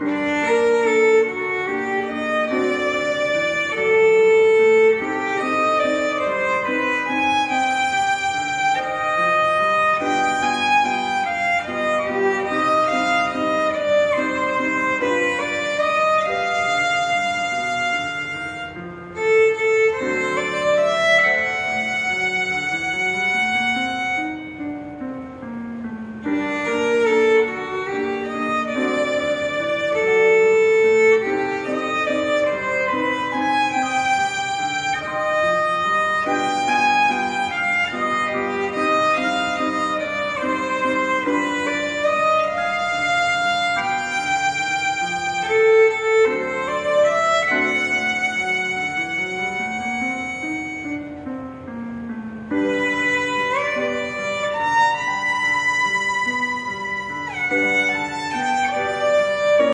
Bye.